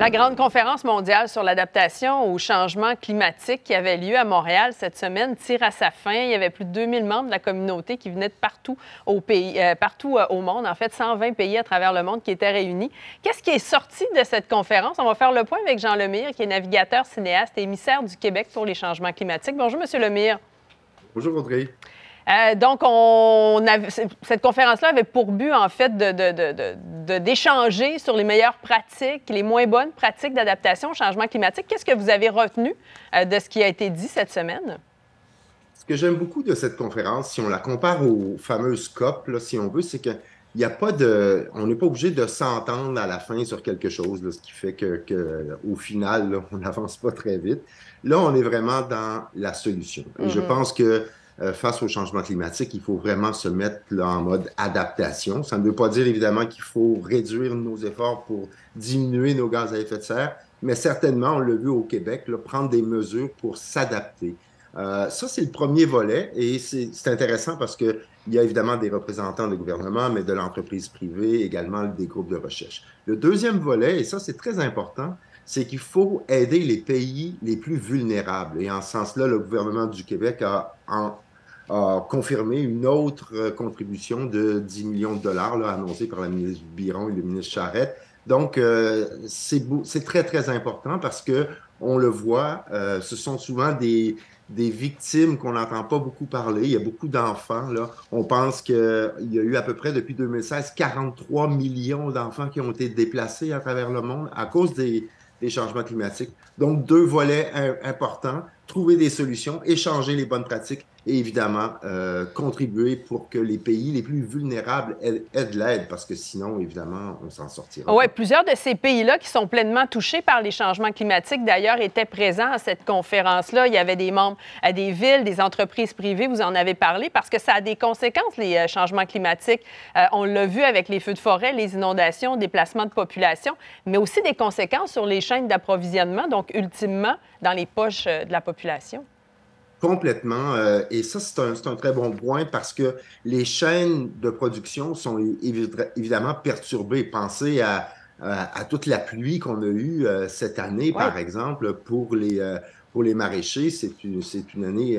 La grande conférence mondiale sur l'adaptation au changement climatique qui avait lieu à Montréal cette semaine tire à sa fin. Il y avait plus de 2000 membres de la communauté qui venaient de partout au pays, euh, partout euh, au monde, en fait 120 pays à travers le monde qui étaient réunis. Qu'est-ce qui est sorti de cette conférence? On va faire le point avec Jean Lemire, qui est navigateur, cinéaste et émissaire du Québec pour les changements climatiques. Bonjour, Monsieur Lemire. Bonjour, Audrey. Euh, donc, on cette conférence-là avait pour but, en fait, d'échanger sur les meilleures pratiques, les moins bonnes pratiques d'adaptation au changement climatique. Qu'est-ce que vous avez retenu euh, de ce qui a été dit cette semaine? Ce que j'aime beaucoup de cette conférence, si on la compare aux fameuses COP, là, si on veut, c'est que il y a pas de, on n'est pas obligé de s'entendre à la fin sur quelque chose, ce qui fait que, au final, on n'avance pas très vite. Là, on est vraiment dans la solution. Et je mm-hmm. pense que euh, face au changement climatique, il faut vraiment se mettre en mode adaptation. Ça ne veut pas dire évidemment qu'il faut réduire nos efforts pour diminuer nos gaz à effet de serre, mais certainement, on l'a vu au Québec, prendre des mesures pour s'adapter. Euh, ça, c'est le premier volet et c'est intéressant parce qu'il y a évidemment des représentants du gouvernement, mais de l'entreprise privée, également des groupes de recherche. Le deuxième volet, et ça, c'est très important, c'est qu'il faut aider les pays les plus vulnérables. Et en ce sens-là, le gouvernement du Québec a, en, a confirmé une autre euh, contribution de 10 millions de dollars annoncée par la ministre Biron et le ministre Charette. Donc, euh, c'est très, très important parce que on le voit, euh, ce sont souvent des, des victimes qu'on n'entend pas beaucoup parler. Il y a beaucoup d'enfants. On pense qu'il y a eu à peu près depuis 2016 43 millions d'enfants qui ont été déplacés à travers le monde à cause des, des changements climatiques. Donc, deux volets importants, trouver des solutions, échanger les bonnes pratiques et évidemment euh, contribuer pour que les pays les plus vulnérables aient, de l'aide, parce que sinon, évidemment, on s'en sortira. Oui, plusieurs de ces pays-là qui sont pleinement touchés par les changements climatiques, d'ailleurs, étaient présents à cette conférence-là. Il y avait des membres à des villes, des entreprises privées, vous en avez parlé, parce que ça a des conséquences, les euh, changements climatiques. Euh, on l'a vu avec les feux de forêt, les inondations, déplacements de population, mais aussi des conséquences sur les chaînes d'approvisionnement, donc ultimement dans les poches de la population. Complètement. Euh, et ça, c'est un, un, très bon point parce que les chaînes de production sont évidemment perturbées. Pensez à, à, toute la pluie qu'on a eue euh, cette année, par exemple, pour les, euh, pour les maraîchers. C'est une, une année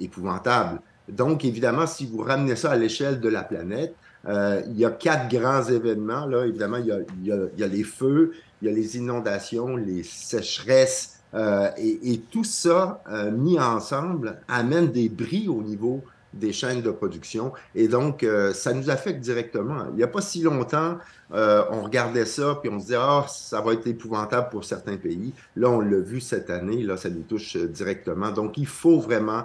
épouvantable. Donc, évidemment, si vous ramenez ça à l'échelle de la planète, il y a quatre grands événements. Là. Évidemment, il y, a, il, y a, il y a les feux, il y a les inondations, les sécheresses, euh, et, tout ça euh, mis ensemble amène des bris au niveau des chaînes de production. Et donc, euh, ça nous affecte directement. Il n'y a pas si longtemps, on regardait ça, puis on se disait, ah, ça va être épouvantable pour certains pays. Là, on l'a vu cette année, là, ça nous touche directement. Donc, il faut vraiment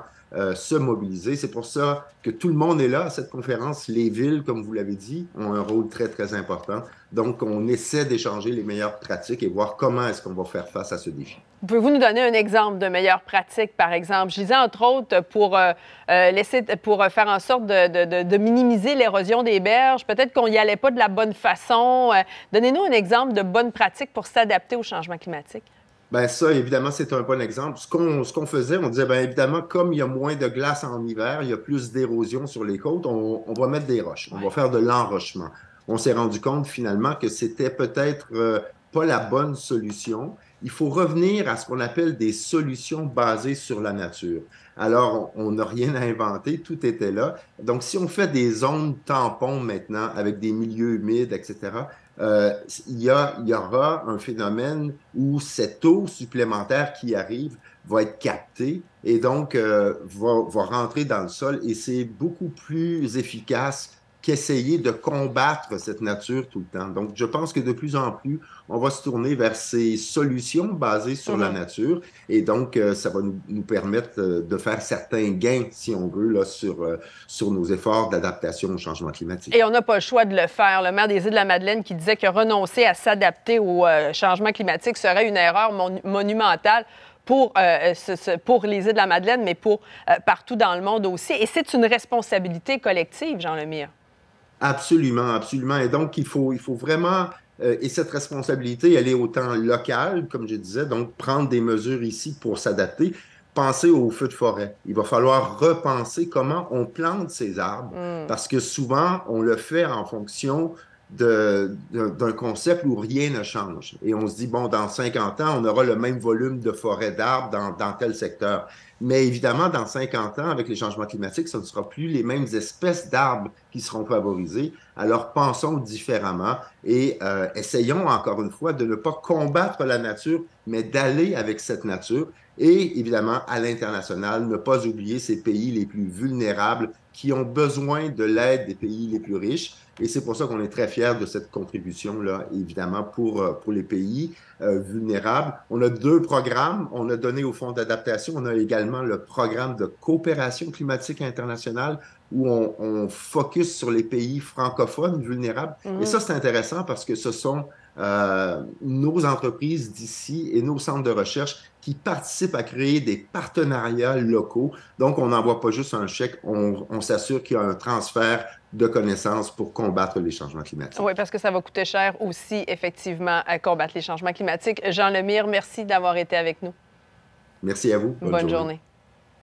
se mobiliser. C'est pour ça que tout le monde est là à cette conférence. Les villes, comme vous l'avez dit, ont un rôle très, très important. Donc, on essaie d'échanger les meilleures pratiques et voir comment est-ce qu'on va faire face à ce défi. Pouvez-vous nous donner un exemple de meilleure pratique, par exemple? Je disais, entre autres, pour, euh, euh, laisser, pour faire en sorte de, minimiser l'érosion des berges, peut-être qu'on n'y allait pas de la bonne façon. Euh, donnez-nous un exemple de bonne pratique pour s'adapter au changement climatique. Bien, ça, évidemment, c'est un bon exemple. Ce qu'on, ce qu'on faisait, on disait, bien évidemment, comme il y a moins de glace en hiver, il y a plus d'érosion sur les côtes, on, va mettre des roches, on va faire de l'enrochement. On s'est rendu compte finalement que c'était peut-être pas la bonne solution il faut revenir à ce qu'on appelle des solutions basées sur la nature. Alors, on n'a rien à inventer, tout était là. Donc, si on fait des zones tampons maintenant avec des milieux humides, etc., euh, il, y aura un phénomène où cette eau supplémentaire qui arrive va être captée et donc euh, va rentrer dans le sol et c'est beaucoup plus efficace qu'essayer de combattre cette nature tout le temps. Donc, je pense que de plus en plus, on va se tourner vers ces solutions basées sur la nature et donc, euh, ça va nous, permettre euh, de faire certains gains, si on veut, là, sur, euh, sur nos efforts d'adaptation au changement climatique. Et on n'a pas le choix de le faire. Le maire des Îles-de-la-Madeleine qui disait que renoncer à s'adapter au changement climatique serait une erreur monumentale pour, pour les îles de la Madeleine, mais pour partout dans le monde aussi. Et c'est une responsabilité collective, Jean Lemire. Absolument, absolument. Et donc, il faut, il faut vraiment, euh, et cette responsabilité, elle est autant locale, comme je disais, donc prendre des mesures ici pour s'adapter. Penser aux feux de forêt. Il va falloir repenser comment on plante ces arbres, mm. parce que souvent, on le fait en fonction d'un concept où rien ne change. Et on se dit, bon, dans 50 ans, on aura le même volume de forêts d'arbres dans, dans, tel secteur. Mais évidemment, dans 50 ans, avec les changements climatiques, ce ne sera plus les mêmes espèces d'arbres qui seront favorisées. Alors, pensons différemment et euh, essayons encore une fois de ne pas combattre la nature, mais d'aller avec cette nature. Et évidemment, à l'international, ne pas oublier ces pays les plus vulnérables qui ont besoin de l'aide des pays les plus riches. Et c'est pour ça qu'on est très fiers de cette contribution-là, évidemment, pour, euh, pour les pays euh, vulnérables. On a deux programmes. On a donné au Fonds d'adaptation. On a également le programme de coopération climatique internationale où on, on focus sur les pays francophones vulnérables. Et mhm. ça, c'est intéressant parce que ce sont euh, nos entreprises d'ici et nos centres de recherche qui participent à créer des partenariats locaux. Donc, on n'envoie pas juste un chèque, on, on s'assure qu'il y a un transfert de connaissances pour combattre les changements climatiques. Oui, parce que ça va coûter cher aussi, effectivement, à combattre les changements climatiques. Jean Lemire, merci d'avoir été avec nous. Merci à vous. Bonne, journée.